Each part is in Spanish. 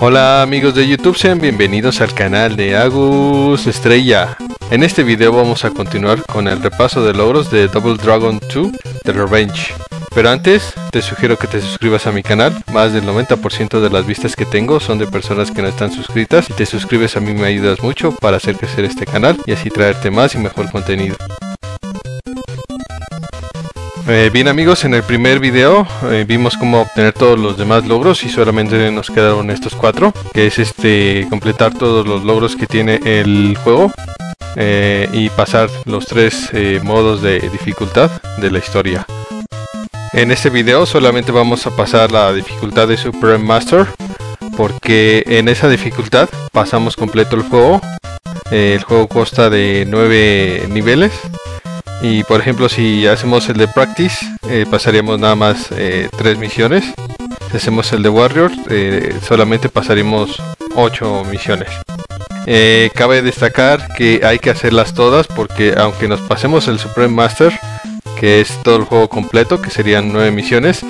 Hola amigos de YouTube, sean bienvenidos al canal de Agus Estrella. En este video vamos a continuar con el repaso de logros de Double Dragon 2 The Revenge. Pero antes, te sugiero que te suscribas a mi canal. Más del 90% de las vistas que tengo son de personas que no están suscritas. Si te suscribes a mí me ayudas mucho para hacer crecer este canal y así traerte más y mejor contenido. Eh, bien amigos, en el primer video eh, vimos cómo obtener todos los demás logros y solamente nos quedaron estos cuatro, que es este completar todos los logros que tiene el juego eh, y pasar los tres modos de dificultad de la historia. En este video solamente vamos a pasar la dificultad de Supreme Master porque en esa dificultad pasamos completo el juego. el juego consta de 9 niveles y por ejemplo, si hacemos el de Practice, eh, pasaríamos nada más eh, tres misiones. Si hacemos el de Warrior, eh, solamente pasaríamos 8 misiones. cabe destacar que hay que hacerlas todas porque aunque nos pasemos el Supreme Master, que es todo el juego completo, que serían 9 misiones,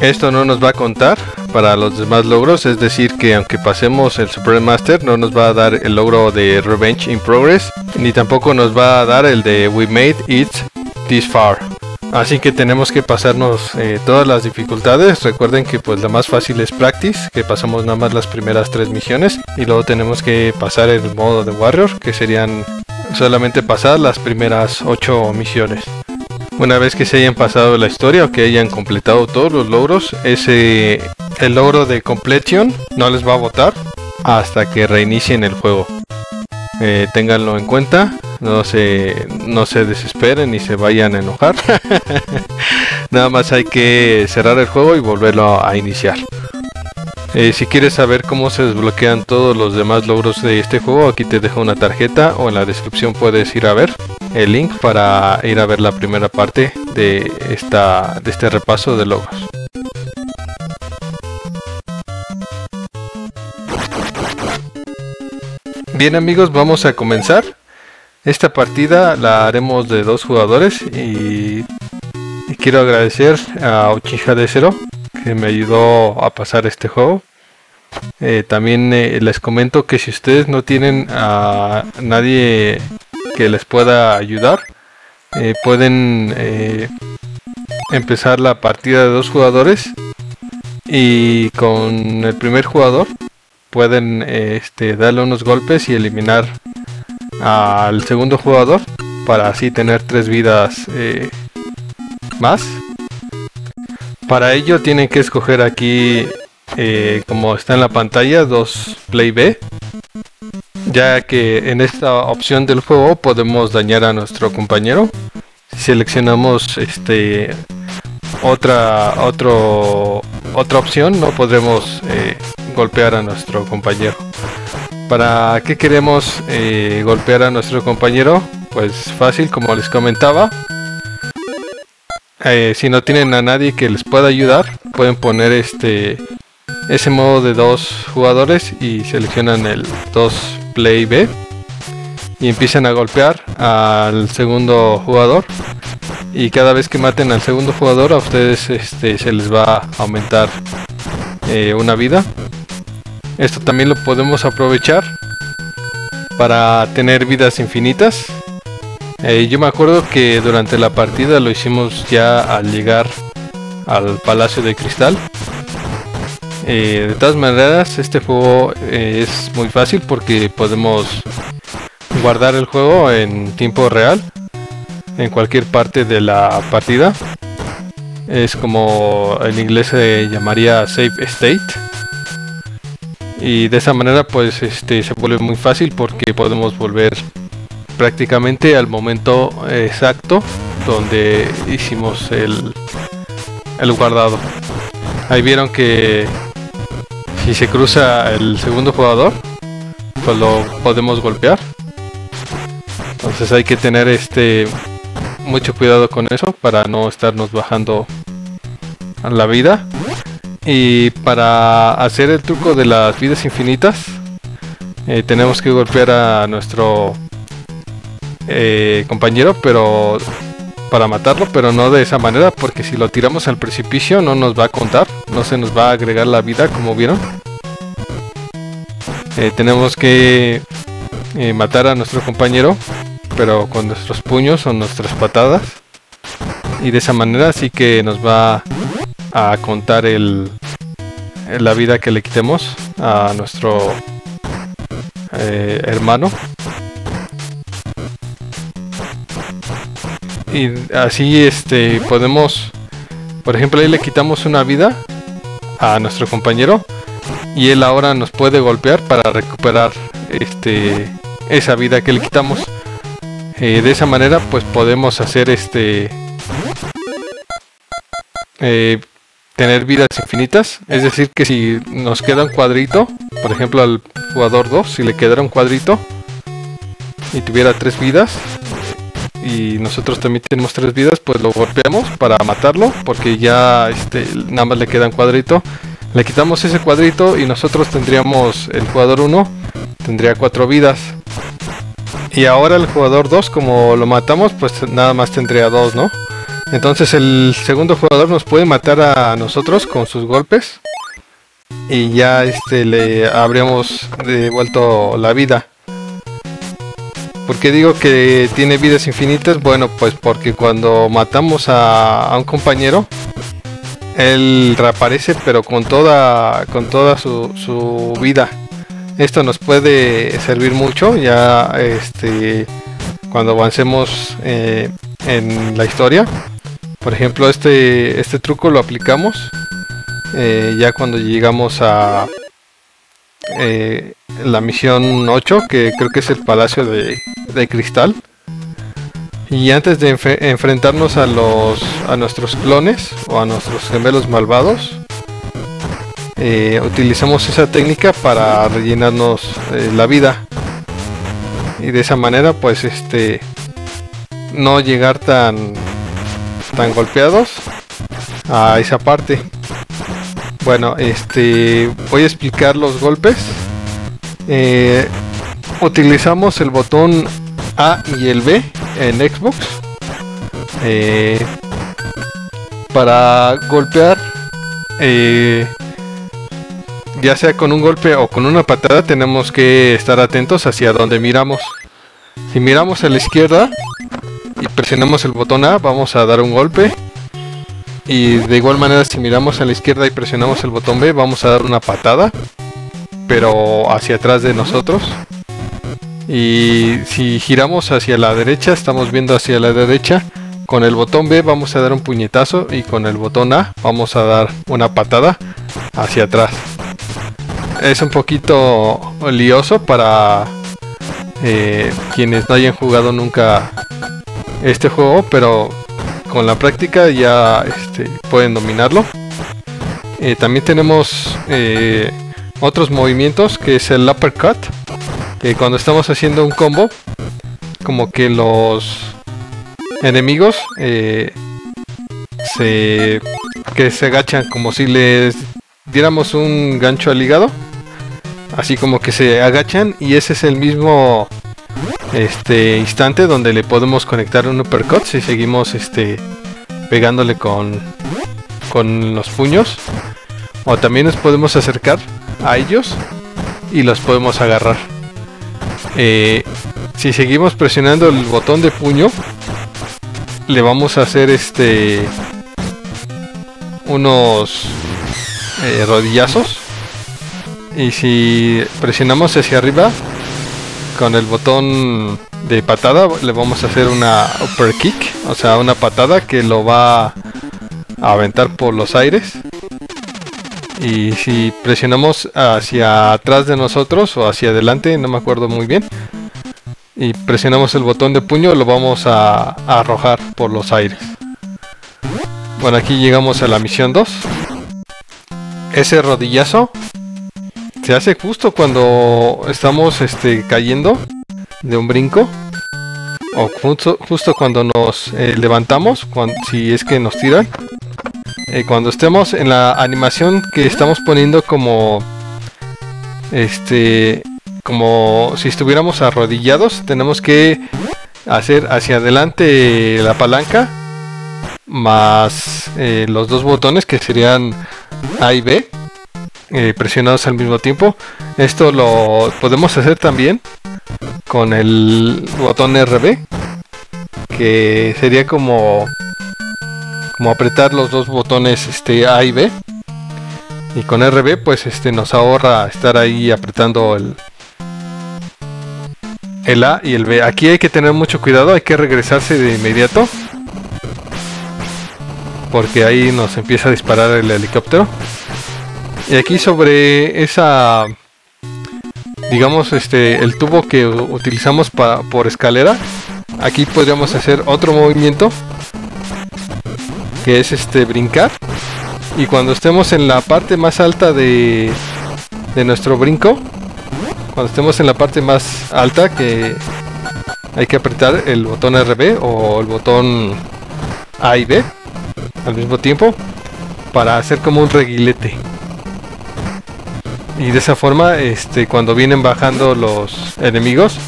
esto no nos va a contar para los demás logros, es decir que aunque pasemos el Supreme Master no nos va a dar el logro de Revenge in Progress, ni tampoco nos va a dar el de We Made It This Far. Así que tenemos que pasarnos eh, todas las dificultades. Recuerden que pues la más fácil es Practice, que pasamos nada más las primeras tres misiones. Y luego tenemos que pasar el modo de Warrior, que serían solamente pasar las primeras 8 misiones. Una vez que se hayan pasado la historia o que hayan completado todos los logros, ese el logro de completion no les va a votar hasta que reinicien el juego. Eh, ténganlo en cuenta, no se, no se desesperen ni se vayan a enojar. Nada más hay que cerrar el juego y volverlo a iniciar. Eh, si quieres saber cómo se desbloquean todos los demás logros de este juego, aquí te dejo una tarjeta o en la descripción puedes ir a ver el link para ir a ver la primera parte de, esta, de este repaso de logros. Bien amigos, vamos a comenzar. Esta partida la haremos de dos jugadores y, quiero agradecer a Uchiha de Zero me ayudó a pasar este juego. Eh, también eh, les comento que si ustedes no tienen a nadie que les pueda ayudar, eh, pueden empezar la partida de dos jugadores y con el primer jugador pueden este, darle unos golpes y eliminar al segundo jugador para así tener tres vidas más para ello tienen que escoger aquí, eh, como está en la pantalla, dos Play B. Ya que en esta opción del juego podemos dañar a nuestro compañero. Si seleccionamos este otra otro otra opción no podremos eh, golpear a nuestro compañero. ¿Para qué queremos eh, golpear a nuestro compañero? Pues fácil, como les comentaba, eh, si no tienen a nadie que les pueda ayudar, pueden poner este ese modo de dos jugadores y seleccionan el 2 play B. Y empiezan a golpear al segundo jugador. Y cada vez que maten al segundo jugador a ustedes este, se les va a aumentar eh, una vida. Esto también lo podemos aprovechar para tener vidas infinitas eh, yo me acuerdo que durante la partida lo hicimos ya al llegar al Palacio de Cristal. Eh, de todas maneras, este juego eh, es muy fácil porque podemos guardar el juego en tiempo real en cualquier parte de la partida. Es como en inglés se llamaría Save State. Y de esa manera pues este se vuelve muy fácil porque podemos volver prácticamente al momento exacto donde hicimos el, el guardado. Ahí vieron que si se cruza el segundo jugador, pues lo podemos golpear. Entonces hay que tener este mucho cuidado con eso para no estarnos bajando la vida. Y para hacer el truco de las vidas infinitas, eh, tenemos que golpear a nuestro eh, compañero, pero para matarlo, pero no de esa manera, porque si lo tiramos al precipicio no nos va a contar, no se nos va a agregar la vida como vieron. eh, tenemos que eh, matar a nuestro compañero, pero con nuestros puños o nuestras patadas. Y de esa manera sí que nos va a contar el, la vida que le quitemos a nuestro hermano. Y así este podemos, por ejemplo, ahí le quitamos una vida a nuestro compañero y él ahora nos puede golpear para recuperar este esa vida que le quitamos. Eh, de esa manera pues podemos hacer este eh, tener vidas infinitas. Es decir, que si nos queda un cuadrito, por ejemplo al jugador 2, si le quedara un cuadrito y tuviera tres vidas, y nosotros también tenemos tres vidas, pues lo golpeamos para matarlo, porque ya este, nada más le queda un cuadrito. Le quitamos ese cuadrito y nosotros tendríamos el jugador 1, tendría cuatro vidas. Y ahora el jugador 2, como lo matamos, pues nada más tendría dos, ¿no? Entonces el segundo jugador nos puede matar a nosotros con sus golpes y ya este le habríamos devuelto la vida. ¿Por qué digo que tiene vidas infinitas? Bueno, pues porque cuando matamos a, un compañero, él reaparece pero con toda, con toda su, vida. Esto nos puede servir mucho ya este, cuando avancemos eh, en la historia por ejemplo, este, este truco lo aplicamos eh, ya cuando llegamos a eh, la misión 8, que creo que es el Palacio de, Cristal. Y antes de enfrentarnos a los a nuestros clones o a nuestros gemelos malvados, eh, utilizamos esa técnica para rellenarnos la vida. Y de esa manera, pues este no llegar tan tan golpeados a esa parte. Bueno, este voy a explicar los golpes. Eh, utilizamos el botón A y el B en Xbox eh, para golpear. Eh, ya sea con un golpe o con una patada, tenemos que estar atentos hacia donde miramos. Si miramos a la izquierda, y presionamos el botón A, vamos a dar un golpe. Y de igual manera si miramos a la izquierda y presionamos el botón B, vamos a dar una patada. Pero hacia atrás de nosotros. Y si giramos hacia la derecha, estamos viendo hacia la derecha. Con el botón B vamos a dar un puñetazo y con el botón A vamos a dar una patada hacia atrás. Es un poquito lioso para eh, quienes no hayan jugado nunca este juego, pero con la práctica ya este, pueden dominarlo. Eh, también tenemos eh, otros movimientos que es el uppercut, que cuando estamos haciendo un combo, como que los enemigos eh, se que se agachan como si les diéramos un gancho al hígado así como que se agachan y ese es el mismo este instante donde le podemos conectar un uppercut si seguimos este pegándole con con los puños. O también nos podemos acercar a ellos y los podemos agarrar. Eh, si seguimos presionando el botón de puño le vamos a hacer este unos eh, rodillazos. Y si presionamos hacia arriba con el botón de patada le vamos a hacer una upper kick, o sea, una patada que lo va a aventar por los aires. Y si presionamos hacia atrás de nosotros o hacia adelante, no me acuerdo muy bien, y presionamos el botón de puño, lo vamos a, a arrojar por los aires. Bueno, aquí llegamos a la misión 2. Ese rodillazo se hace justo cuando estamos este, cayendo de un brinco. O justo, justo cuando nos eh, levantamos, cuando, si es que nos tiran. Eh, cuando estemos en la animación que estamos poniendo como... Este... Como si estuviéramos arrodillados, tenemos que hacer hacia adelante la palanca más eh, los dos botones que serían A y B eh, presionados al mismo tiempo. Esto lo podemos hacer también con el botón RB, que sería como como apretar los dos botones este A y B. Y con RB pues este nos ahorra estar ahí apretando el el A y el B. Aquí hay que tener mucho cuidado, hay que regresarse de inmediato. Porque ahí nos empieza a disparar el helicóptero. Y aquí sobre esa digamos este el tubo que utilizamos para por escalera aquí podríamos hacer otro movimiento que es este brincar. Y cuando estemos en la parte más alta de, de nuestro brinco cuando estemos en la parte más alta que hay que apretar el botón RB o el botón A y B al mismo tiempo para hacer como un reguilete y de esa forma este cuando vienen bajando los enemigos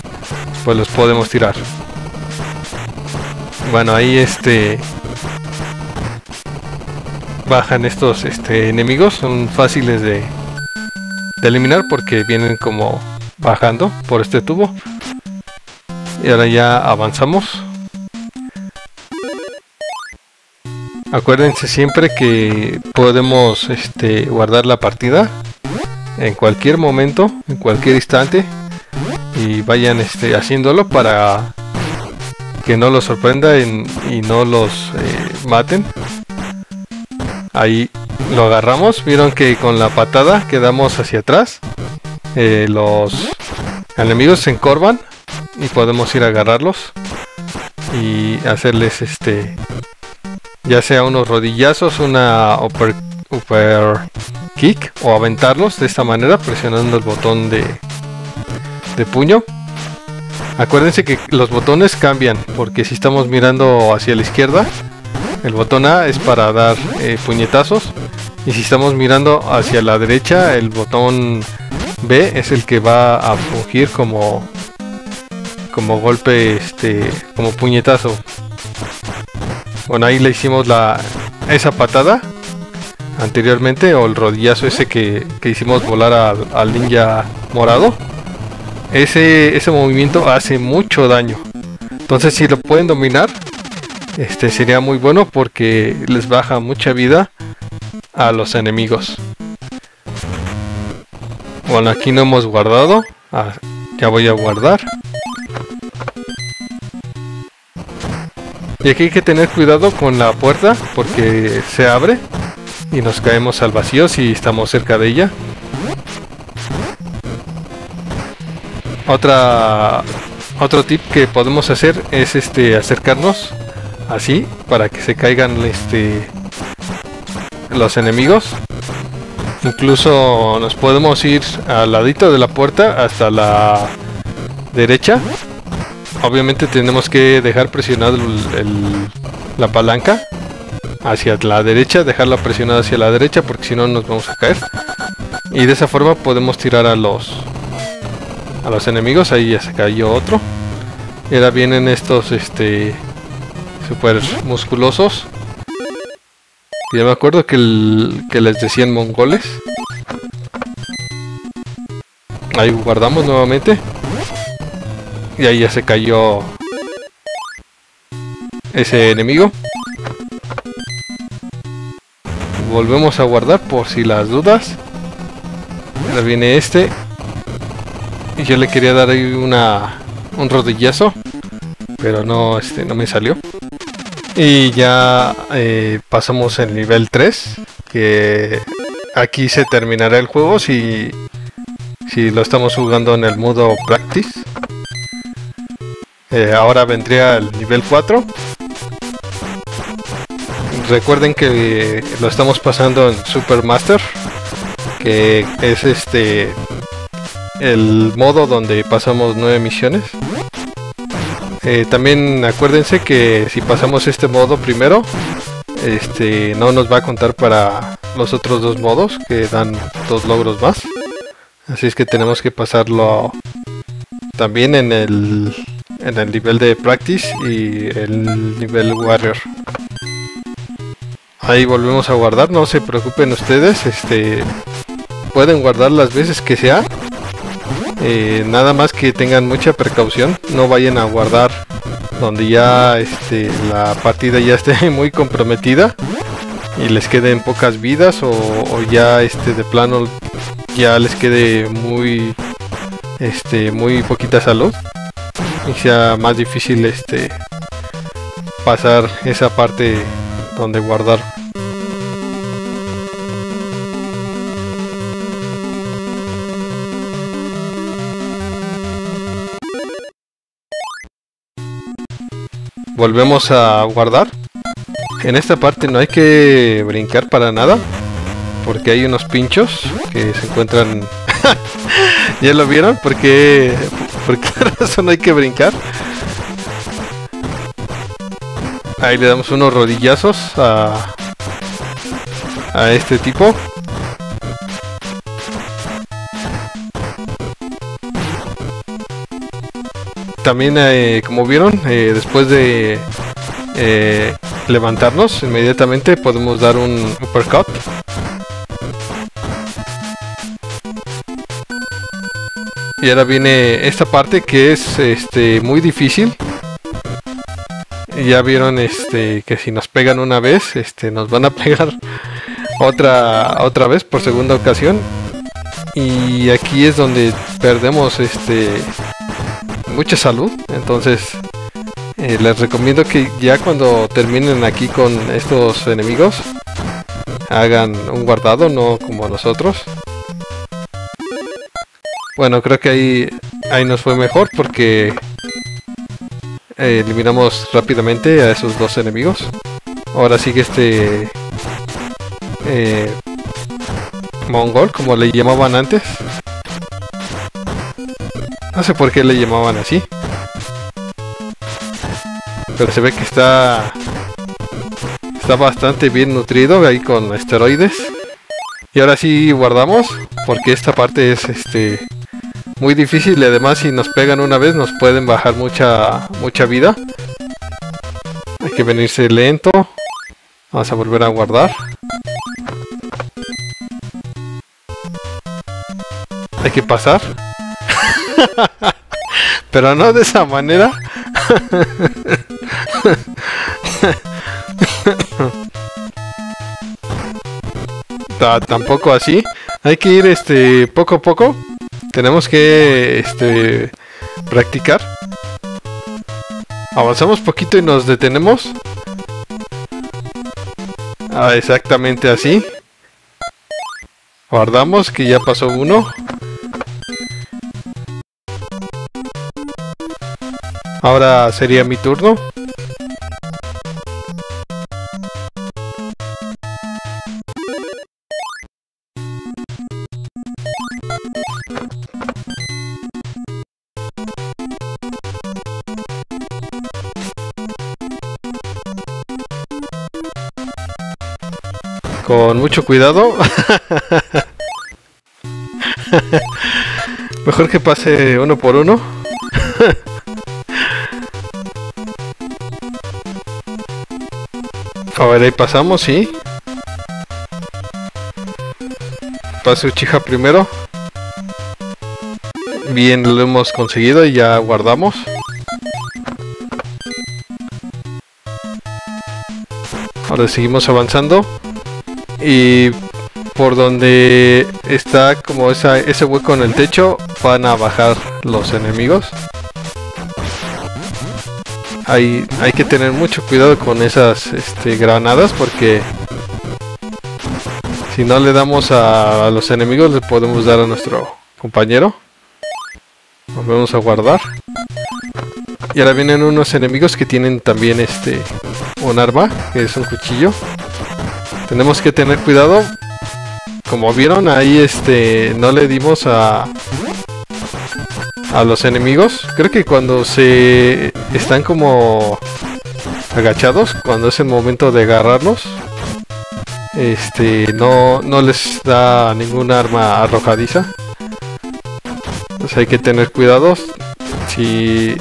pues los podemos tirar. Bueno ahí este bajan estos este, enemigos. Son fáciles de, de eliminar porque vienen como bajando por este tubo. Y ahora ya avanzamos. Acuérdense siempre que podemos este, guardar la partida en cualquier momento, en cualquier instante y vayan este, haciéndolo para que no los sorprenda y no los eh, maten. Ahí lo agarramos, vieron que con la patada quedamos hacia atrás. Eh, los enemigos se encorvan y podemos ir a agarrarlos y hacerles este ya sea unos rodillazos, una upper, upper kick o aventarlos de esta manera presionando el botón de, de puño. Acuérdense que los botones cambian porque si estamos mirando hacia la izquierda, el botón A es para dar eh, puñetazos y si estamos mirando hacia la derecha, el botón B es el que va a fungir como como golpe este como puñetazo. Bueno, ahí le hicimos la esa patada anteriormente o el rodillazo ese que, hicimos volar al, ninja morado. Ese, ese movimiento hace mucho daño. Entonces si lo pueden dominar este sería muy bueno porque les baja mucha vida a los enemigos. Bueno aquí no hemos guardado. Ah, ya voy a guardar. Y aquí hay que tener cuidado con la puerta porque se abre y nos caemos al vacío si estamos cerca de ella. Otra otro tip que podemos hacer es este acercarnos así para que se caigan este los enemigos. Incluso nos podemos ir al ladito de la puerta hasta la derecha. Obviamente tenemos que dejar presionado la palanca hacia la derecha, dejarla presionada hacia la derecha porque si no nos vamos a caer. Y de esa forma podemos tirar a los a los enemigos, ahí ya se cayó otro. Y ahora vienen estos este super musculosos. Ya me acuerdo que, que les decían mongoles. Ahí guardamos nuevamente. Y ahí ya se cayó ese enemigo. Volvemos a guardar por si las dudas. Ahora viene este. Y yo le quería dar ahí una un rodillazo. Pero no, este, no me salió. Y ya eh, pasamos el nivel 3. Que aquí se terminará el juego si, si lo estamos jugando en el modo practice. Eh, ahora vendría el nivel 4 recuerden que lo estamos pasando en Super Master, que es este el modo donde pasamos nueve misiones. Eh, también acuérdense que si pasamos este modo primero, este no nos va a contar para los otros dos modos que dan dos logros más. Así es que tenemos que pasarlo también en el en el nivel de practice y el nivel warrior. Ahí volvemos a guardar, no se preocupen ustedes, este pueden guardar las veces que sea. Eh, nada más que tengan mucha precaución, no vayan a guardar donde ya este, la partida ya esté muy comprometida y les queden pocas vidas o, o ya este de plano ya les quede muy este muy poquita salud y sea más difícil este pasar esa parte donde guardar volvemos a guardar en esta parte no hay que brincar para nada porque hay unos pinchos que se encuentran ¿Ya lo vieron? ¿Por qué, ¿Por qué razón hay que brincar? Ahí le damos unos rodillazos a, a este tipo. También, eh, como vieron, eh, después de eh, levantarnos, inmediatamente podemos dar un uppercut. Y ahora viene esta parte que es este muy difícil. Ya vieron este que si nos pegan una vez, este nos van a pegar otra otra vez por segunda ocasión. Y aquí es donde perdemos este mucha salud. Entonces eh, les recomiendo que ya cuando terminen aquí con estos enemigos hagan un guardado, no como nosotros. Bueno, creo que ahí, ahí nos fue mejor porque eh, eliminamos rápidamente a esos dos enemigos. Ahora sigue este eh, mongol, como le llamaban antes. No sé por qué le llamaban así. Pero se ve que está está bastante bien nutrido ahí con esteroides. Y ahora sí guardamos porque esta parte es este muy difícil y además si nos pegan una vez nos pueden bajar mucha mucha vida. Hay que venirse lento. Vamos a volver a guardar. Hay que pasar. Pero no de esa manera. tampoco así. Hay que ir este poco a poco tenemos que este, practicar. Avanzamos poquito y nos detenemos. Ah, exactamente así. Guardamos que ya pasó uno. Ahora sería mi turno. Con mucho cuidado. Mejor que pase uno por uno. A ver, ahí pasamos, sí. Pase Uchiha primero. Bien, lo hemos conseguido y ya guardamos. Ahora seguimos avanzando y por donde está como esa, ese hueco en el techo van a bajar los enemigos. Hay, hay que tener mucho cuidado con esas este, granadas porque si no le damos a, los enemigos le podemos dar a nuestro compañero. Volvemos a guardar. Y ahora vienen unos enemigos que tienen también este un arma, que es un cuchillo. Tenemos que tener cuidado. Como vieron ahí este no le dimos a a los enemigos. Creo que cuando se están como agachados, cuando es el momento de agarrarlos, este no, no les da ningún arma arrojadiza. Entonces hay que tener cuidado si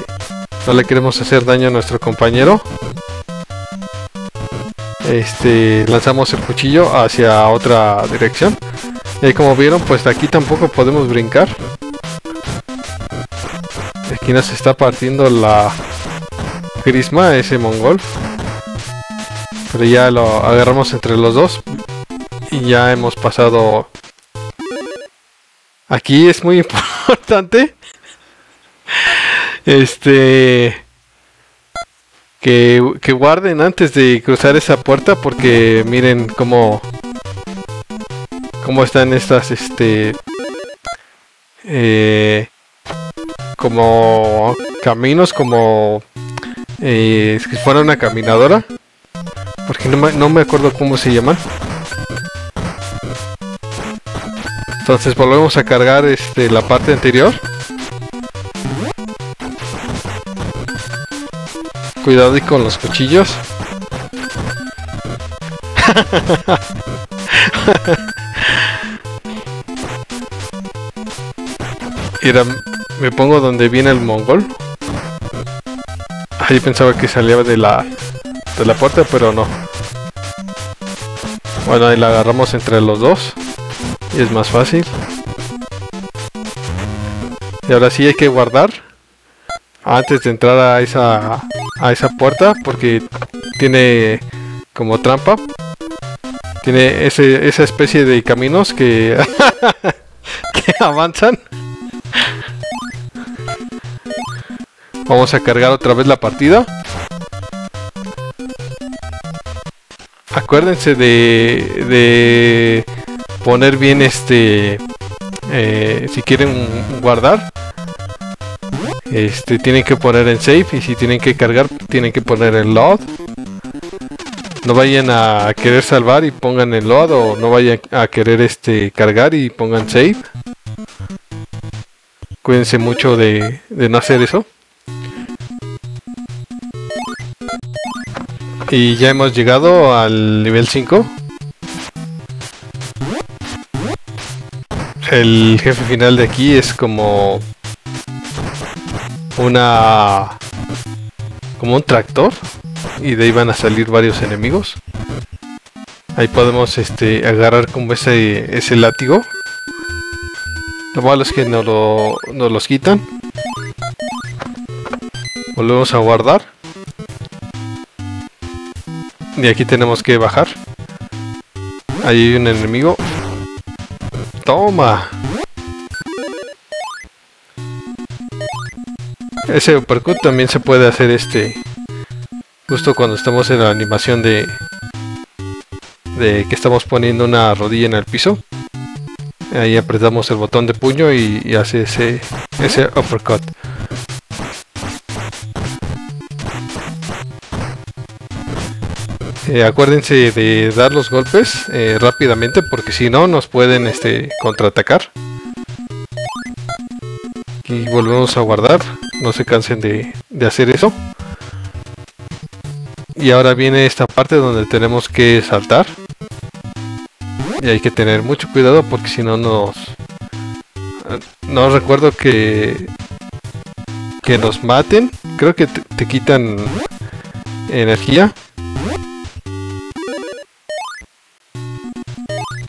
no le queremos hacer daño a nuestro compañero este lanzamos el cuchillo hacia otra dirección Y como vieron, pues aquí tampoco podemos brincar. Aquí nos está partiendo la crisma ese mongol. Pero ya lo agarramos entre los dos. Y ya hemos pasado... Aquí es muy importante. Este... Que, que guarden antes de cruzar esa puerta porque miren cómo cómo están estas, este, eh, como caminos, como eh, si fuera una caminadora, porque no me, no me acuerdo cómo se llaman. Entonces volvemos a cargar este, la parte anterior. Cuidado y con los cuchillos. Era, me pongo donde viene el mongol. Ahí pensaba que salía de la de la puerta, pero no. Bueno, ahí la agarramos entre los dos y es más fácil. Y ahora sí hay que guardar antes de entrar a esa a esa puerta porque tiene como trampa. Tiene ese, esa especie de caminos que que avanzan. Vamos a cargar otra vez la partida. Acuérdense de, de poner bien este... Eh, si quieren guardar. Este, tienen que poner en save y si tienen que cargar, tienen que poner en load. No vayan a querer salvar y pongan en load o no vayan a querer este cargar y pongan save. Cuídense mucho de, de no hacer eso. Y ya hemos llegado al nivel 5. El jefe final de aquí es como una como un tractor y de ahí van a salir varios enemigos. Ahí podemos este agarrar como ese ese látigo. Lo malo es que no lo, nos los quitan. Volvemos a guardar. Y aquí tenemos que bajar. Ahí hay un enemigo. ¡Toma! Ese uppercut también se puede hacer este... Justo cuando estamos en la animación de... De que estamos poniendo una rodilla en el piso. Ahí apretamos el botón de puño y, hace ese, ese uppercut. Eh, acuérdense de dar los golpes eh, rápidamente porque si no nos pueden este, contraatacar. Y volvemos a guardar. No se cansen de, de hacer eso. Y ahora viene esta parte donde tenemos que saltar. Y hay que tener mucho cuidado porque si no nos... No recuerdo que... Que nos maten. Creo que te quitan energía.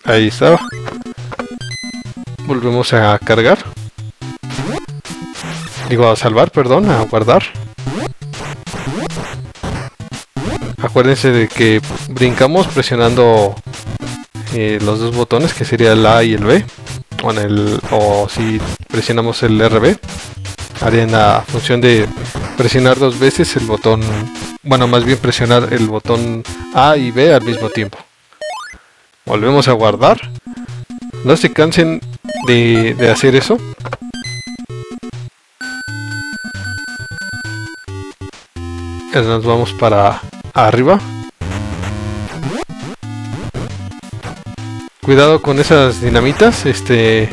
Ahí estaba. Volvemos a cargar. Digo, a salvar, perdón, a guardar. Acuérdense de que brincamos presionando eh, los dos botones, que sería el A y el B. O, el, o si presionamos el RB, harían la función de presionar dos veces el botón, bueno, más bien presionar el botón A y B al mismo tiempo. Volvemos a guardar. No se cansen de hacer eso. Nos vamos para arriba. Cuidado con esas dinamitas, este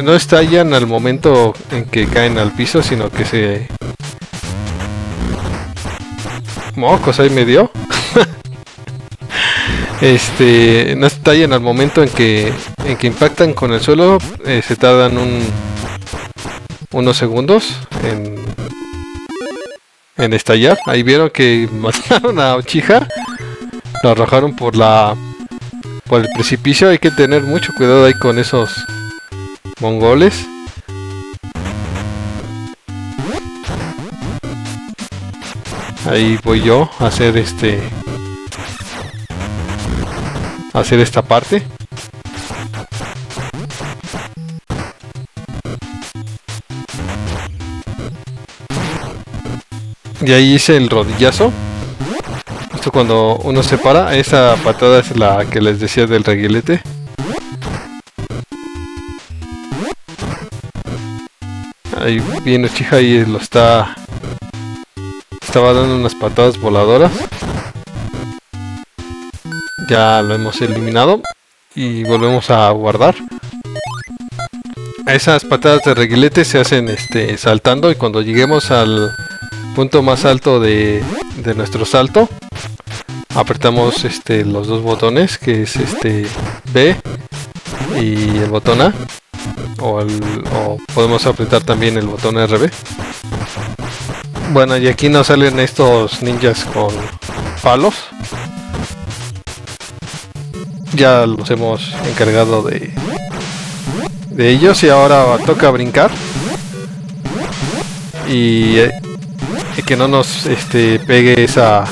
no estallan al momento en que caen al piso, sino que se mocos ahí me dio. este no estallan al momento en que en que impactan con el suelo eh, se tardan un unos segundos en en estallar ahí vieron que mataron a Uchiha lo arrojaron por la por el precipicio. Hay que tener mucho cuidado ahí con esos mongoles. Ahí voy yo a hacer este... A hacer esta parte. Y ahí hice el rodillazo. Esto cuando uno se para, esa patada es la que les decía del reguilete. Ahí viene Chija y lo está... Estaba dando unas patadas voladoras. Ya lo hemos eliminado. Y volvemos a guardar. Esas patadas de reguilete se hacen este, saltando y cuando lleguemos al punto más alto de, de nuestro salto apretamos este los dos botones que es este B y el botón A o, podemos apretar también el botón RB bueno y aquí nos salen estos ninjas con palos. Ya los hemos encargado de de ellos y ahora toca brincar. Y y que no nos este, pegue esa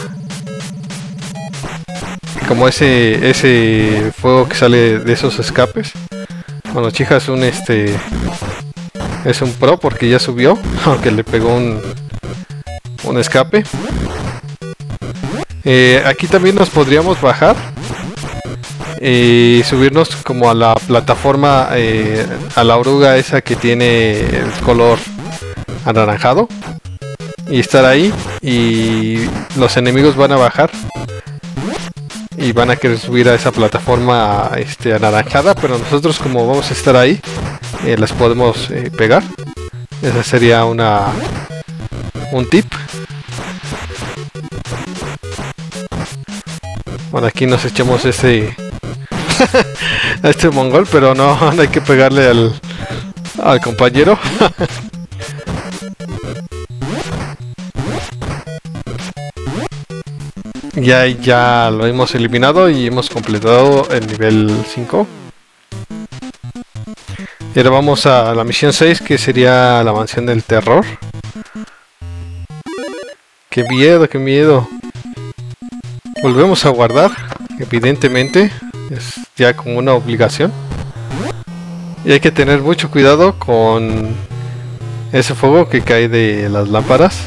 como ese ese fuego que sale de esos escapes. Cuando Chija es un este es un pro porque ya subió aunque le pegó un un escape. Eh, aquí también nos podríamos bajar y subirnos como a la plataforma eh, a la oruga esa que tiene el color anaranjado y estar ahí y los enemigos van a bajar y van a querer subir a esa plataforma este, anaranjada pero nosotros como vamos a estar ahí eh, las podemos eh, pegar. Esa sería una un tip. Bueno aquí nos echamos ese a este mongol pero no, hay que pegarle al compañero Ya, ya lo hemos eliminado y hemos completado el nivel 5. Y ahora vamos a la misión 6 que sería la mansión del terror. Qué miedo, qué miedo. Volvemos a guardar, evidentemente. Es ya como una obligación. Y hay que tener mucho cuidado con ese fuego que cae de las lámparas.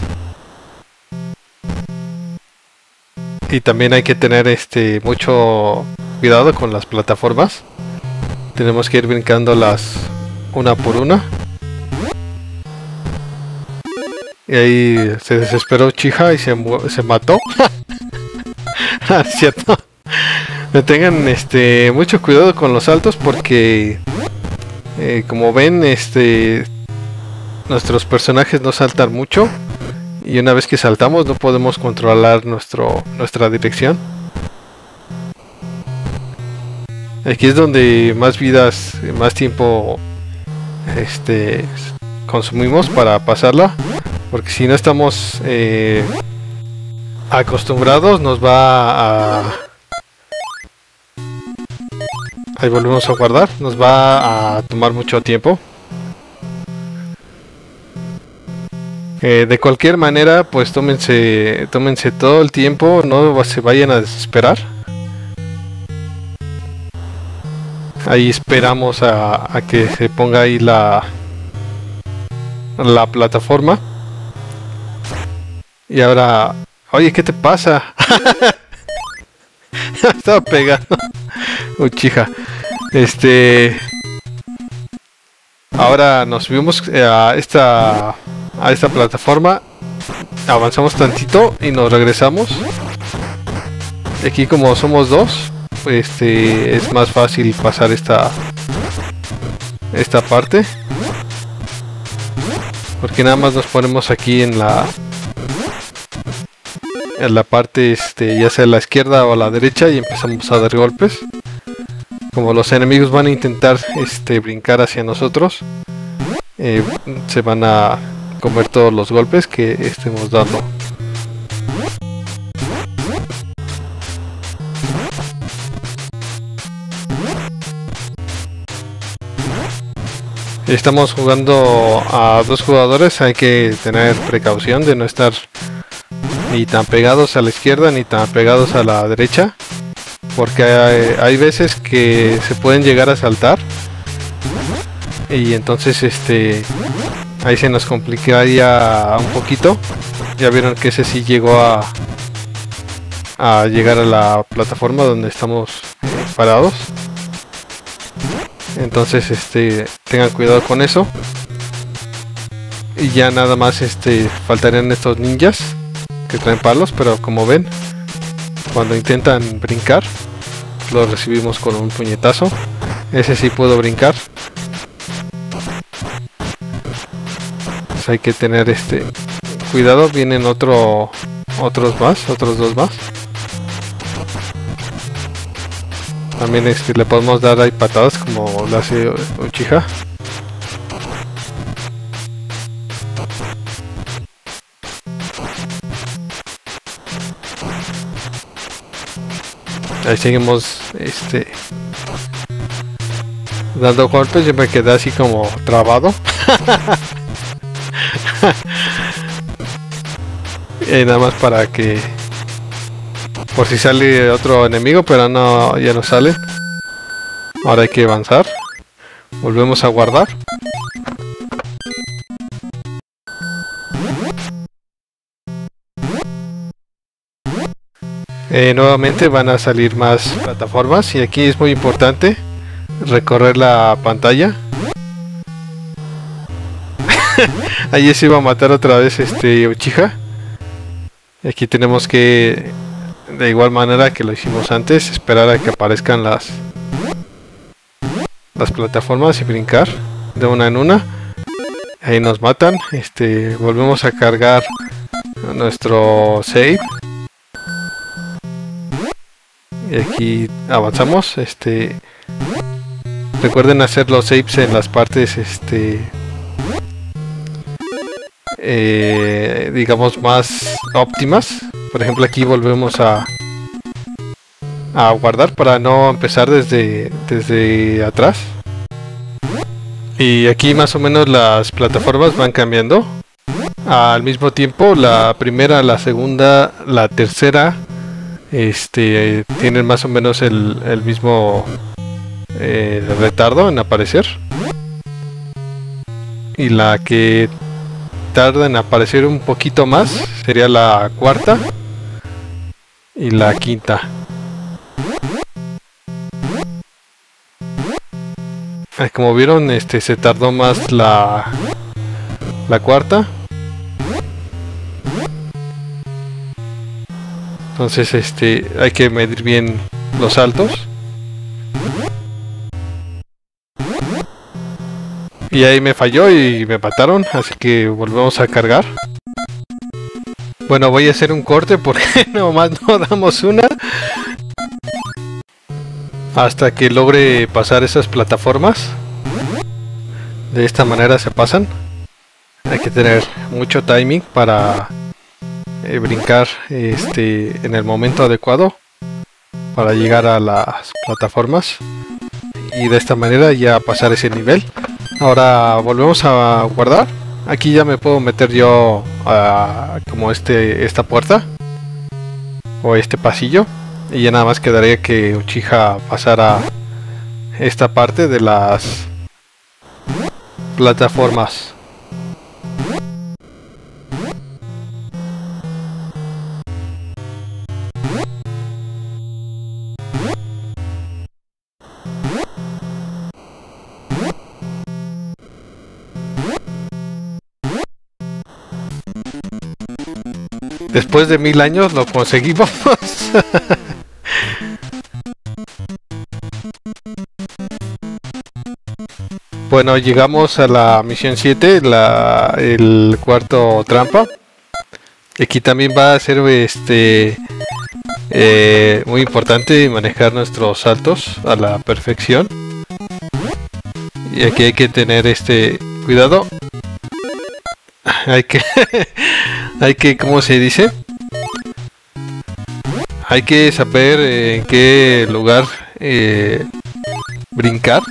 Y también hay que tener este mucho cuidado con las plataformas. Tenemos que ir brincando las una por una. Y ahí se desesperó Chija y se, se mató. Ah, cierto. tengan este mucho cuidado con los saltos porque eh, como ven este nuestros personajes no saltan mucho y una vez que saltamos no podemos controlar nuestro, nuestra dirección. Aquí es donde más vidas, más tiempo este, consumimos para pasarla. Porque si no estamos eh, acostumbrados nos va a... Ahí volvemos a guardar. Nos va a tomar mucho tiempo. Eh, de cualquier manera, pues tómense, tómense todo el tiempo, no se vayan a desesperar. Ahí esperamos a, que se ponga ahí la, la plataforma. Y ahora, oye, ¿qué te pasa? Estaba pegando. Uchija. Este. Ahora nos subimos a esta a esta plataforma. Avanzamos tantito y nos regresamos. Aquí como somos dos este es más fácil pasar esta esta parte. Porque nada más nos ponemos aquí en la en la parte este ya sea la izquierda o a la derecha y empezamos a dar golpes. Como los enemigos van a intentar este brincar hacia nosotros eh, se van a comer todos los golpes que estemos dando. Estamos jugando a dos jugadores, hay que tener precaución de no estar ni tan pegados a la izquierda ni tan pegados a la derecha porque hay, hay, veces que se pueden llegar a saltar y entonces este ahí se nos complicaría un poquito. Ya vieron que ese sí llegó a, llegar a la plataforma donde estamos parados. Entonces, este, tengan cuidado con eso. Y ya nada más, este, faltarían estos ninjas que traen palos, pero como ven, cuando intentan brincar, lo recibimos con un puñetazo. Ese sí puedo brincar. Pues hay que tener este cuidado. Vienen otro, otros más, otros dos más. También este, le podemos dar ahí patadas como lo hace Uchiha. Ahí seguimos este dando golpes, yo me quedé así como trabado. y nada más para que por si sale otro enemigo, pero no, ya no sale. Ahora hay que avanzar. Volvemos a guardar. Eh, nuevamente van a salir más plataformas y aquí es muy importante recorrer la pantalla. Allí se iba a matar otra vez este Uchiha. Aquí tenemos que de igual manera que lo hicimos antes, esperar a que aparezcan las las plataformas y brincar de una en una. Ahí nos matan. Este, volvemos a cargar nuestro save. Y aquí avanzamos. Este, recuerden hacer los saves en las partes, este, eh, digamos más óptimas por ejemplo aquí volvemos a, a guardar para no empezar desde, desde atrás. Y aquí más o menos las plataformas van cambiando. Al mismo tiempo, la primera, la segunda, la tercera, este, tienen más o menos el, mismo eh, retardo en aparecer. Y la que tarda en aparecer un poquito más sería la cuarta y la quinta. Como vieron, este se tardó más la la cuarta. Entonces, este hay que medir bien los saltos. Y ahí me falló y me mataron, así que volvemos a cargar. Bueno, voy a hacer un corte porque nomás no damos una. Hasta que logre pasar esas plataformas. De esta manera se pasan. Hay que tener mucho timing para eh, brincar este, en el momento adecuado. Para llegar a las plataformas. Y de esta manera ya pasar ese nivel. Ahora volvemos a guardar. Aquí ya me puedo meter yo a como este esta puerta o este pasillo. Y ya nada más quedaría que Uchiha pasara esta parte de las plataformas Después de mil años lo conseguimos. bueno, llegamos a la misión 7, la, el cuarto trampa. Aquí también va a ser este eh, muy importante manejar nuestros saltos a la perfección. Y aquí hay que tener este cuidado. Hay que hay que, ¿cómo se dice? Hay que saber en qué lugar eh, brincar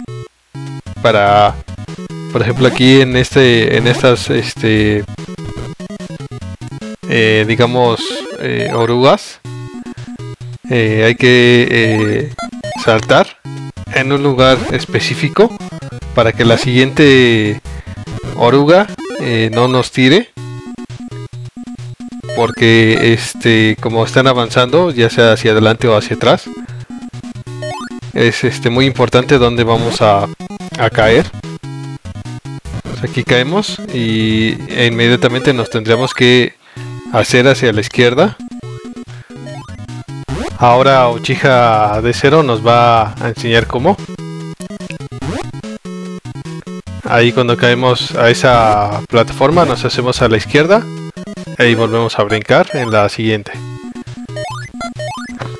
para por ejemplo aquí en este en estas este eh, digamos eh, orugas eh, hay que saltar en un lugar específico para que la siguiente oruga no nos tire porque este como están avanzando ya sea hacia adelante o hacia atrás es este muy importante donde vamos a, a caer. Pues aquí caemos y e inmediatamente nos tendríamos que hacer hacia la izquierda. Ahora Uchiha de cero nos va a enseñar cómo. Ahí cuando caemos a esa plataforma nos hacemos a la izquierda y volvemos a brincar en la siguiente.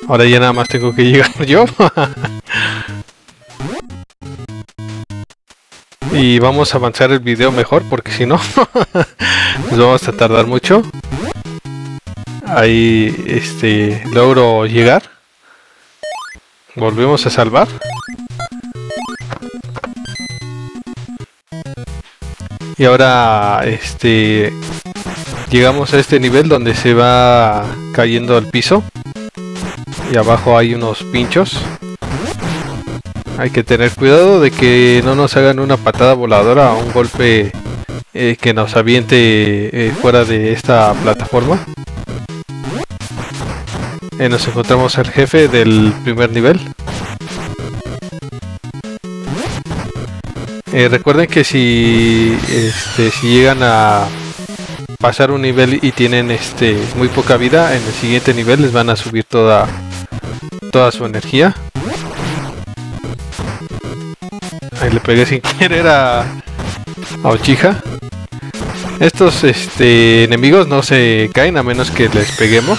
Ahora ya nada más tengo que llegar yo. Y vamos a avanzar el video mejor porque si no nos vamos a tardar mucho. Ahí este logro llegar. Volvemos a salvar. Y ahora este llegamos a este nivel donde se va cayendo al piso. Y abajo hay unos pinchos. Hay que tener cuidado de que no nos hagan una patada voladora o un golpe eh, que nos aviente eh, fuera de esta plataforma. Eh, nos encontramos al jefe del primer nivel. Recuerden que si, este, si llegan a pasar un nivel y tienen este muy poca vida, en el siguiente nivel les van a subir toda, toda su energía. Ahí le pegué sin querer a, a Ochija. Estos este, enemigos no se caen a menos que les peguemos.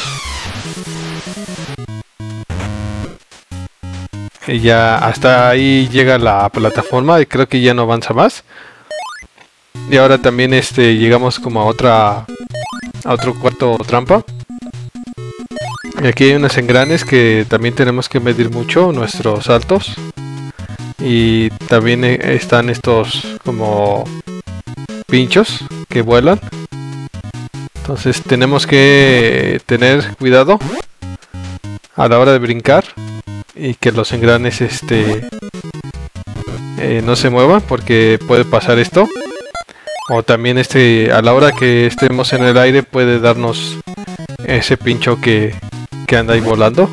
ya hasta ahí llega la plataforma y creo que ya no avanza más. Y ahora también este llegamos como a otra a otro cuarto trampa. Y aquí hay unos engranes que también tenemos que medir mucho nuestros saltos. Y también eh, están estos como pinchos que vuelan. Entonces tenemos que tener cuidado a la hora de brincar y que los engranes este eh, no se muevan porque puede pasar esto o también este a la hora que estemos en el aire puede darnos ese pincho que, que anda ahí volando.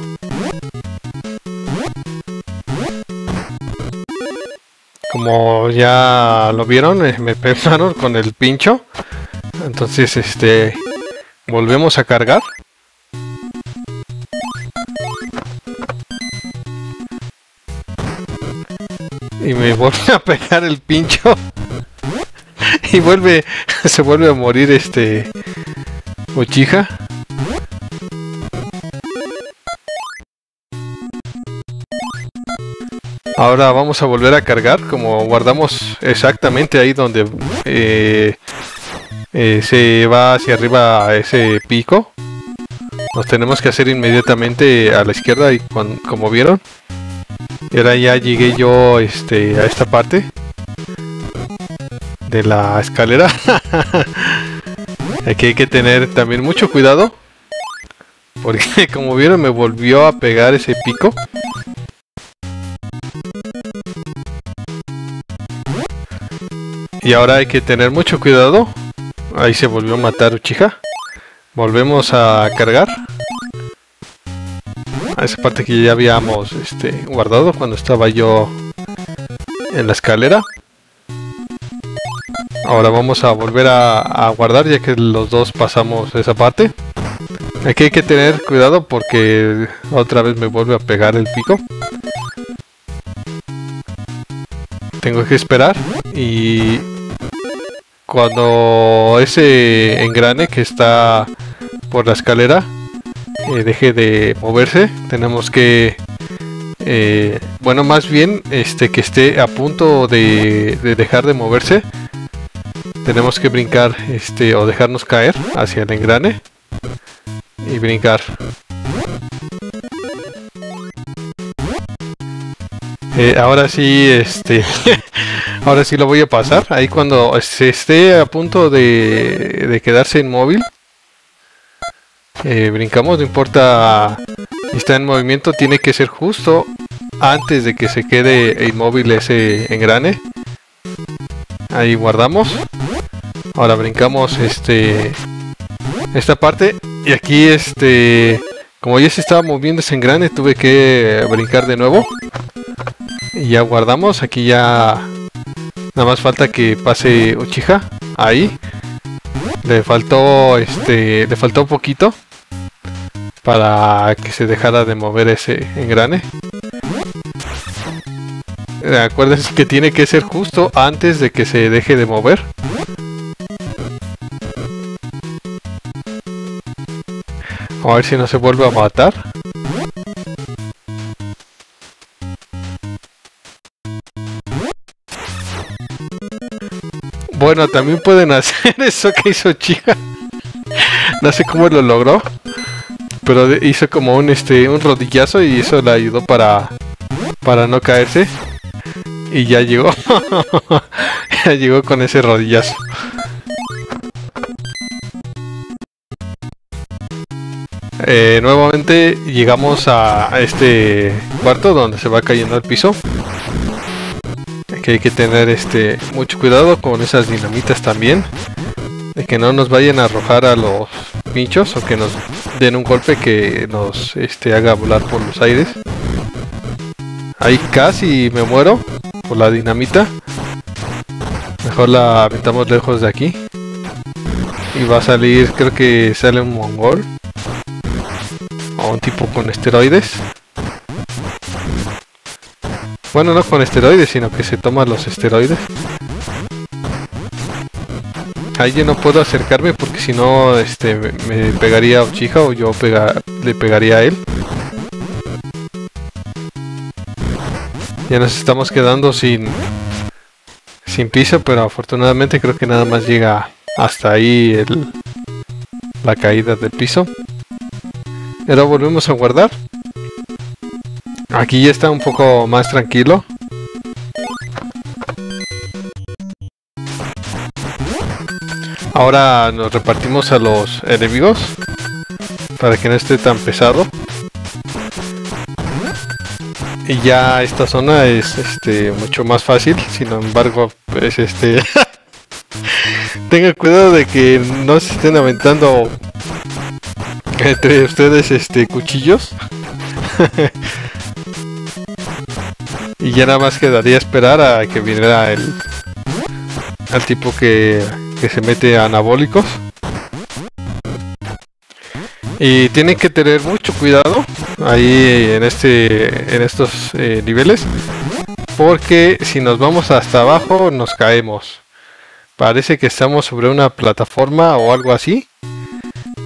Como ya lo vieron eh, me pegaron con el pincho. Entonces este volvemos a cargar. Y me vuelve a pegar el pincho y vuelve se vuelve a morir este Uchija ahora vamos a volver a cargar como guardamos exactamente ahí donde eh, eh, se va hacia arriba ese pico. Nos tenemos que hacer inmediatamente a la izquierda y como vieron. Y ahora ya llegué yo este, a esta parte de la escalera. Aquí hay que tener también mucho cuidado. Porque como vieron me volvió a pegar ese pico. Y ahora hay que tener mucho cuidado. Ahí se volvió a matar Uchiha. Volvemos a cargar a esa parte que ya habíamos este, guardado cuando estaba yo en la escalera. Ahora vamos a volver a, guardar ya que los dos pasamos esa parte. Aquí hay que tener cuidado porque otra vez me vuelve a pegar el pico. Tengo que esperar y cuando ese engrane que está por la escalera deje de moverse. Tenemos que, eh, bueno, más bien este que esté a punto de, dejar de moverse. Tenemos que brincar este o dejarnos caer hacia el engrane y brincar. Eh, ahora sí, este, ahora sí lo voy a pasar. Ahí cuando se esté a punto de, de quedarse inmóvil, eh, brincamos, no importa está en movimiento, tiene que ser justo antes de que se quede inmóvil ese engrane. Ahí guardamos. Ahora brincamos este esta parte y aquí este como ya se estaba moviendo ese engrane tuve que brincar de nuevo. Y ya guardamos aquí ya nada más falta que pase Uchiha ahí. Le faltó este le faltó un poquito para que se dejara de mover ese engrane. Acuérdense que tiene que ser justo antes de que se deje de mover a ver si no se vuelve a matar Bueno, también pueden hacer eso que hizo Chica. No sé cómo lo logró. Pero hizo como un este un rodillazo y eso le ayudó para para no caerse. Y ya llegó. ya llegó con ese rodillazo. Eh, nuevamente llegamos a este cuarto donde se va cayendo al piso. Que hay que tener este mucho cuidado con esas dinamitas también. De que no nos vayan a arrojar a los pinchos o que nos den un golpe que nos este, haga volar por los aires. Ahí casi me muero por la dinamita. Mejor la aventamos lejos de aquí. Y va a salir creo que sale un mongol o un tipo con esteroides bueno, no con esteroides, sino que se toma los esteroides. Ahí yo no puedo acercarme porque si no este, me pegaría a Uchiha o yo le pegaría a él. Ya nos estamos quedando sin, sin piso, pero afortunadamente creo que nada más llega hasta ahí el, la caída del piso. Ahora volvemos a guardar. Aquí ya está un poco más tranquilo. Ahora nos repartimos a los enemigos para que no esté tan pesado. Y ya esta zona es este mucho más fácil, sin embargo, pues este tengan cuidado de que no se estén aventando entre ustedes este cuchillos. Y ya nada más quedaría esperar a que viniera el al tipo que, que se mete anabólicos. Y tienen que tener mucho cuidado ahí en este en estos eh, niveles porque si nos vamos hasta abajo nos caemos. Parece que estamos sobre una plataforma o algo así.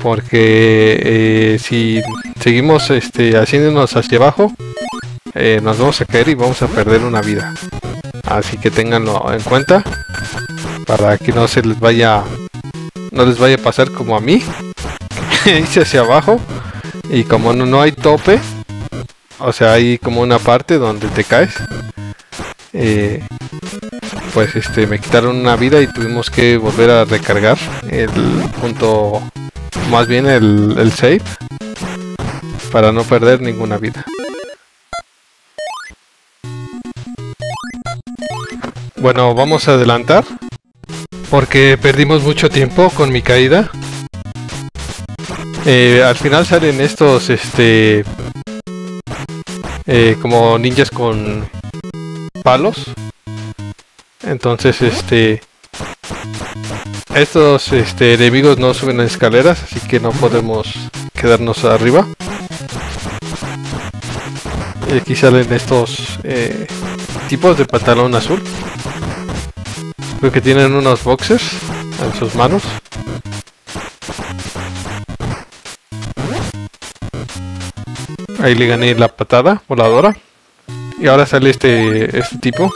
Porque eh, si seguimos este, haciéndonos hacia abajo, eh, nos vamos a caer y vamos a perder una vida. Así que tenganlo en cuenta para que no se les vaya no les vaya a pasar como a mí hice hacia abajo y como no, hay tope o sea hay como una parte donde te caes eh, pues este me quitaron una vida y tuvimos que volver a recargar el punto más bien el, el save para no perder ninguna vida Bueno, vamos a adelantar. Porque perdimos mucho tiempo con mi caída. Eh, al final salen estos, este... Eh, como ninjas con palos. Entonces, este... Estos este, enemigos no suben escaleras, así que no podemos quedarnos arriba. Y aquí salen estos eh, tipos de pantalón azul. Creo que tienen unos boxers en sus manos. Ahí le gané la patada voladora. Y ahora sale este, este tipo.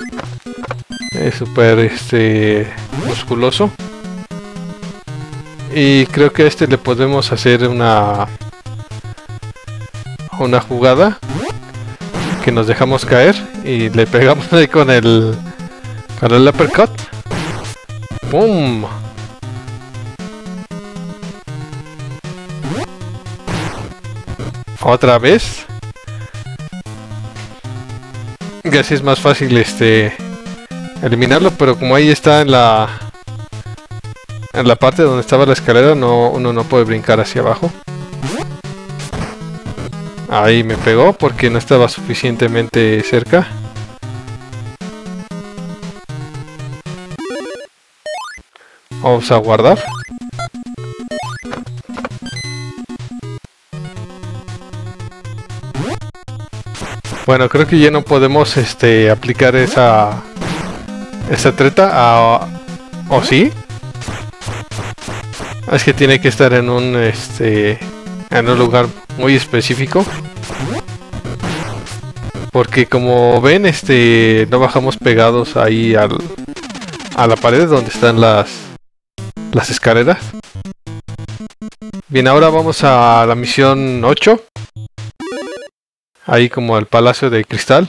Es súper este, musculoso. Y creo que a este le podemos hacer una una jugada que nos dejamos caer y le pegamos ahí con el con el uppercut. ¡Pum! Otra vez. Que así es más fácil este eliminarlo, pero como ahí está en la en la parte donde estaba la escalera, no uno no puede brincar hacia abajo. Ahí me pegó porque no estaba suficientemente cerca. Vamos a guardar. Bueno, creo que ya no podemos este aplicar esa esa treta a o sí. Es que tiene que estar en un este en un lugar muy específico. Porque como ven, este no bajamos pegados ahí al, a la pared donde están las las escaleras. Bien, ahora vamos a la misión 8. Ahí como al Palacio de Cristal.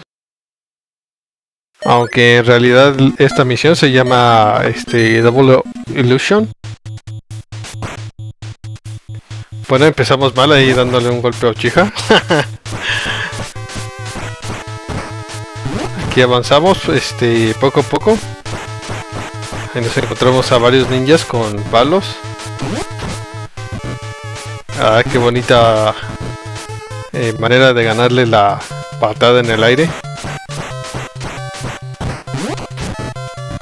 Aunque en realidad esta misión se llama este Double Illusion. Bueno, empezamos mal ahí dándole un golpe a Uchiha. Aquí avanzamos este poco a poco. Ahí nos encontramos a varios ninjas con palos. Ah, qué bonita eh, manera de ganarle la patada en el aire.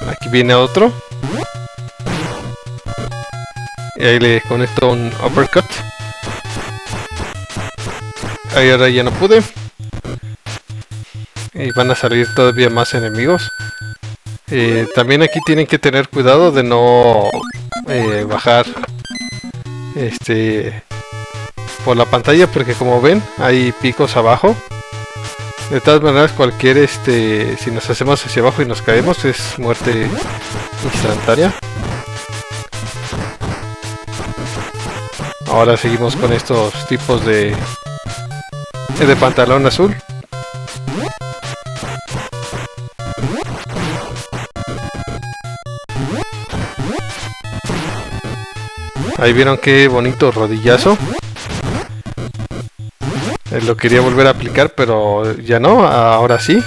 Aquí viene otro. Y ahí le conecto un uppercut. Ahí ahora ya no pude. Y van a salir todavía más enemigos. También aquí tienen que tener cuidado de no eh, bajar este por la pantalla porque como ven hay picos abajo de todas maneras cualquier este si nos hacemos hacia abajo y nos caemos es muerte instantánea ahora seguimos con estos tipos de de pantalón azul. Ahí vieron qué bonito rodillazo. Eh, lo quería volver a aplicar, pero ya no, ahora sí.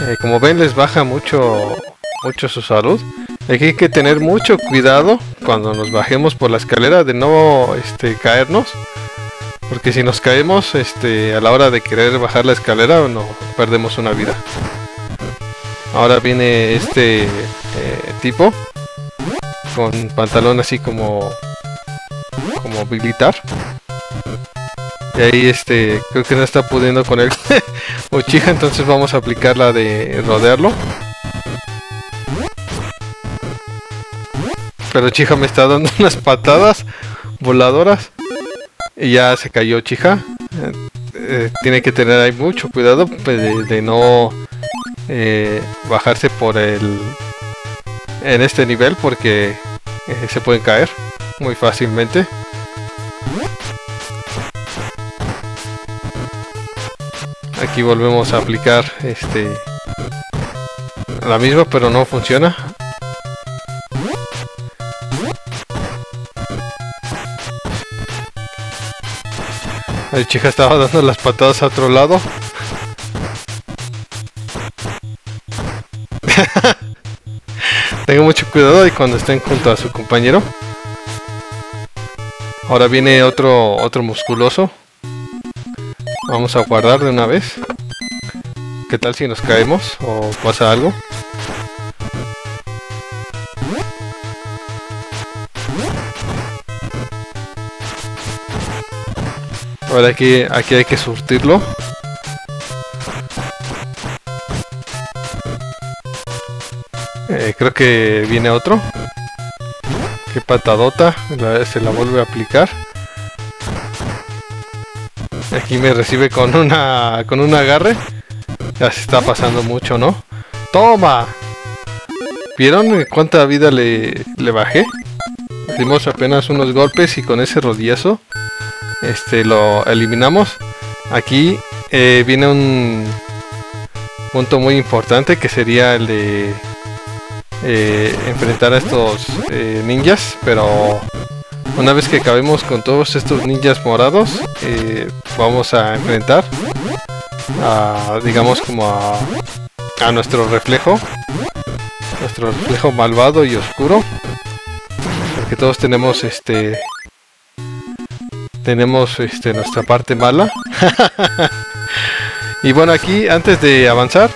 Eh, como ven, les baja mucho, mucho su salud. Aquí hay que tener mucho cuidado cuando nos bajemos por la escalera de no este, caernos. Porque si nos caemos este, a la hora de querer bajar la escalera, no perdemos una vida. Ahora viene este eh, tipo con pantalón así como como militar. Y ahí este creo que no está pudiendo con él Uchiha, entonces vamos a aplicar la de rodearlo. Pero Chija me está dando unas patadas voladoras. Y ya se cayó Chija. Eh, eh, tiene que tener ahí mucho cuidado pues, de, no eh, bajarse por el en este nivel porque se pueden caer muy fácilmente. Aquí volvemos a aplicar este la misma pero no funciona El chica estaba dando las patadas a otro lado. Tengo mucho cuidado ahí cuando estén junto a su compañero. Ahora viene otro otro musculoso. Vamos a guardar de una vez. ¿Qué tal si nos caemos o pasa algo? Ahora aquí, aquí hay que surtirlo. Eh, creo que viene otro. Qué patadota. se la vuelve a aplicar. Aquí me recibe con una con un agarre. Ya se está pasando mucho, ¿no? ¡Toma! ¿Vieron cuánta vida le, le bajé? Dimos apenas unos golpes y con ese rodillazo este lo eliminamos. Aquí eh, viene un punto muy importante que sería el de eh, enfrentar a estos eh, ninjas, pero una vez que acabemos con todos estos ninjas morados, vamos a enfrentar a, digamos como a, a nuestro reflejo, nuestro reflejo malvado y oscuro, porque todos tenemos este tenemos este nuestra parte mala. Y bueno aquí antes de avanzar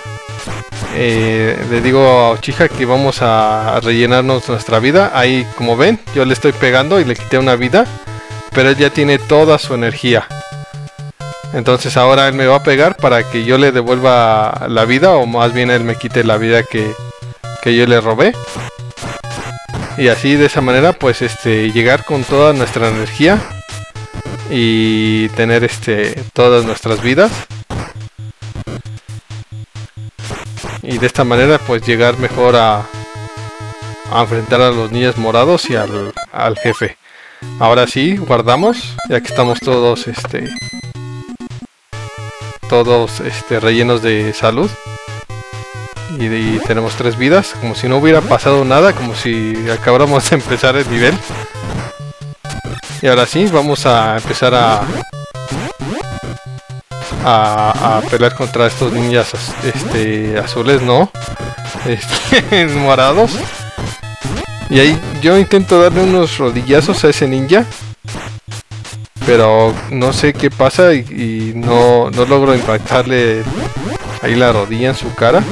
eh, le digo a Ochija que vamos a rellenarnos nuestra vida. Ahí como ven yo le estoy pegando y le quité una vida pero él ya tiene toda su energía. Entonces ahora él me va a pegar para que yo le devuelva la vida o más bien él me quite la vida que, que yo le robé. Y así de esa manera pues este llegar con toda nuestra energía y tener este todas nuestras vidas. Y de esta manera pues llegar mejor a, a enfrentar a los niños morados y al, al, jefe. Ahora sí guardamos ya que estamos todos este todos este rellenos de salud. Y, y tenemos tres vidas como si no hubiera pasado nada como si acabáramos de empezar el nivel y ahora sí, vamos a empezar a, a, pelear contra estos ninjas este, azules, ¿no? Este, morados. Y ahí yo intento darle unos rodillazos a ese ninja. Pero no sé qué pasa y, no, no logro impactarle ahí la rodilla en su cara,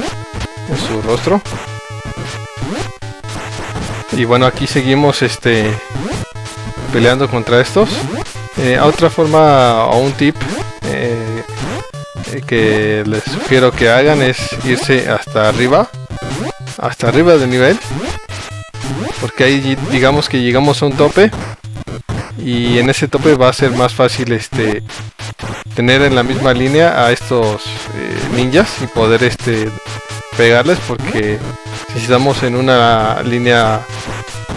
en su rostro. Y bueno, aquí seguimos este peleando contra estos. Eh, otra forma o un tip eh, que les sugiero que hagan es irse hasta arriba, hasta arriba del nivel, porque ahí digamos que llegamos a un tope y en ese tope va a ser más fácil este tener en la misma línea a estos eh, ninjas y poder este pegarles porque si estamos en una línea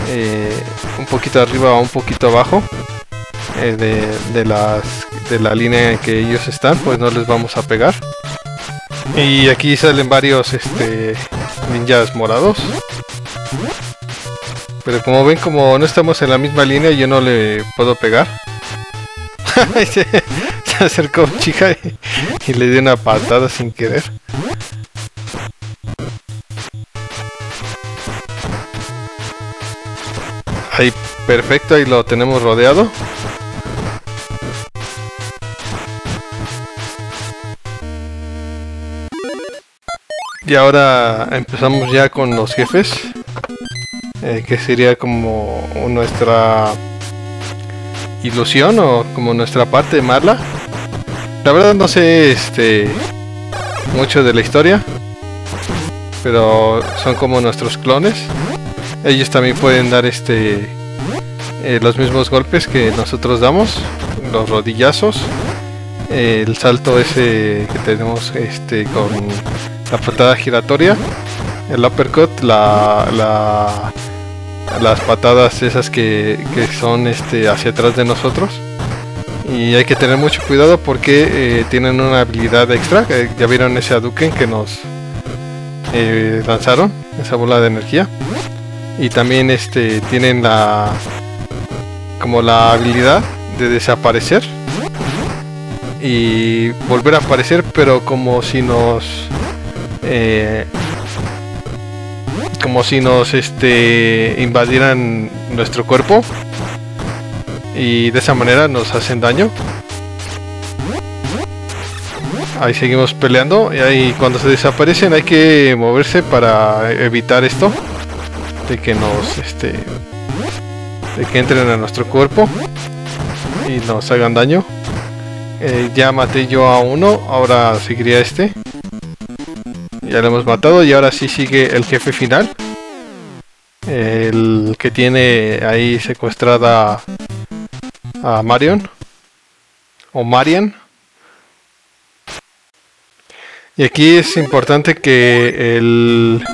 eh, un poquito arriba o un poquito abajo eh, de, las, de la línea en que ellos están, pues no les vamos a pegar. Y aquí salen varios este, ninjas morados. Pero como ven, como no estamos en la misma línea, yo no le puedo pegar. se, acercó chica y le dio una patada sin querer. Ahí, perfecto, ahí lo tenemos rodeado. Y ahora empezamos ya con los jefes. Eh, que sería como nuestra ilusión o como nuestra parte mala. La verdad no sé este mucho de la historia. Pero son como nuestros clones ellos también pueden dar este eh, los mismos golpes que nosotros damos, los rodillazos, el salto ese que tenemos este con la patada giratoria, el uppercut, la, las patadas esas que, son este hacia atrás de nosotros. Y hay que tener mucho cuidado porque eh, tienen una habilidad extra ya vieron ese Aduken que nos eh, lanzaron esa bola de energía y también este tienen la como la habilidad de desaparecer y volver a aparecer pero como si nos eh, como si nos este invadieran nuestro cuerpo y de esa manera nos hacen daño. Ahí seguimos peleando y ahí cuando se desaparecen hay que moverse para evitar esto de que nos este de que entren a nuestro cuerpo y nos hagan daño. Eh, ya maté yo a uno ahora seguiría este. Ya lo hemos matado y ahora sí sigue el jefe final. El que tiene ahí secuestrada a Marion o Marian. Y aquí es importante que el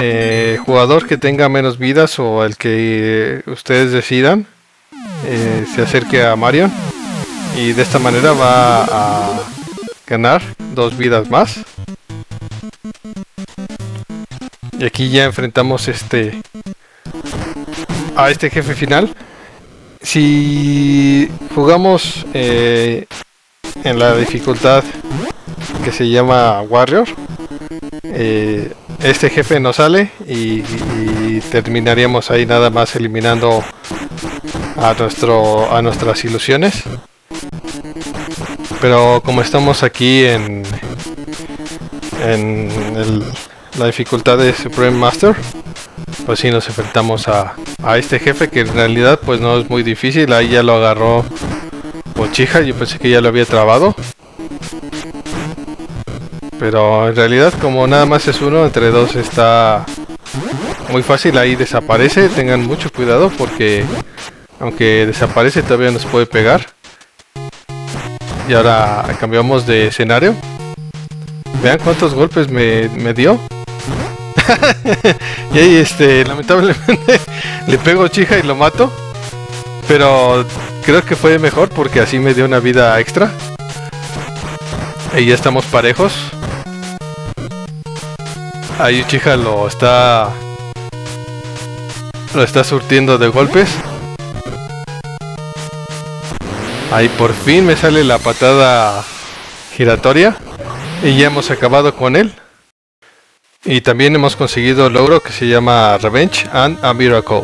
eh, jugador que tenga menos vidas o el que ustedes decidan eh, se acerque a Marion y de esta manera va a ganar dos vidas más. Y aquí ya enfrentamos este a este jefe final. Si jugamos eh, en la dificultad que se llama Warrior, eh, este jefe no sale y, terminaríamos ahí nada más eliminando a nuestro a nuestras ilusiones. Pero como estamos aquí en en la dificultad de Supreme Master, pues si nos enfrentamos a, a este jefe que en realidad pues no es muy difícil. Ahí ya lo agarró Bochija, yo pensé que ya lo había trabado. Pero en realidad como nada más es uno, entre dos está muy fácil, ahí desaparece, tengan mucho cuidado porque aunque desaparece todavía nos puede pegar. Y ahora cambiamos de escenario. Vean cuántos golpes me, me dio. y ahí este, lamentablemente le pego chija y lo mato. Pero creo que fue mejor porque así me dio una vida extra. Y ya estamos parejos. Ahí Uchiha lo está... Lo está surtiendo de golpes. Ahí por fin me sale la patada giratoria. Y ya hemos acabado con él. Y también hemos conseguido el logro que se llama Revenge and a Miracle.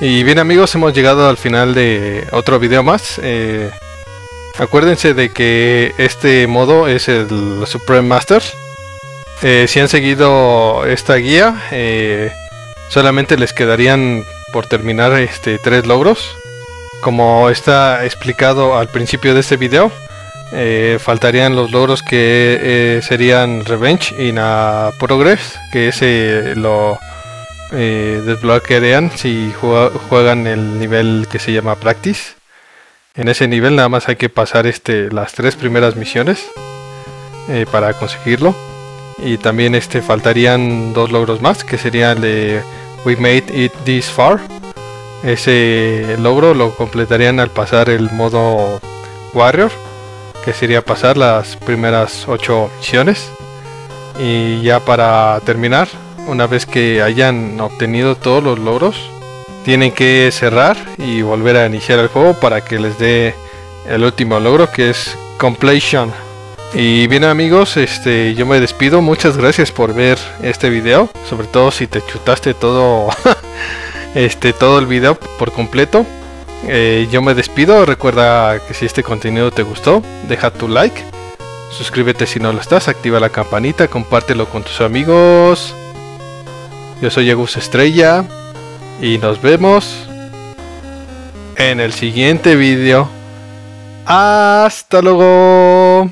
Y bien amigos, hemos llegado al final de otro video más. Eh, Acuérdense de que este modo es el Supreme Master. Eh, si han seguido esta guía, eh, solamente les quedarían por terminar este tres logros. Como está explicado al principio de este video, eh, faltarían los logros que serían Revenge y na Progress, que ese lo desbloquearían si juegan el nivel que se llama Practice. En ese nivel nada más hay que pasar este, las tres primeras misiones eh, para conseguirlo. Y también este, faltarían dos logros más, que sería el de We Made It This Far. Ese logro lo completarían al pasar el modo Warrior, que sería pasar las primeras ocho misiones. Y ya para terminar, una vez que hayan obtenido todos los logros, tienen que cerrar y volver a iniciar el juego para que les dé el último logro que es completion. Y bien amigos este yo me despido. Muchas gracias por ver este video. Sobre todo si te chutaste todo este todo el video por completo. Eh, yo me despido. Recuerda que si este contenido te gustó deja tu like. Suscríbete si no lo estás. Activa la campanita. Compártelo con tus amigos. Yo soy Agus Estrella y nos vemos en el siguiente vídeo. Hasta luego.